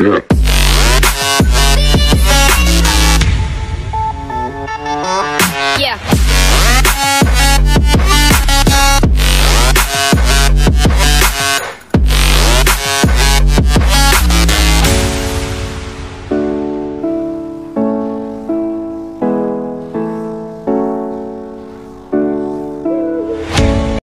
Yeah.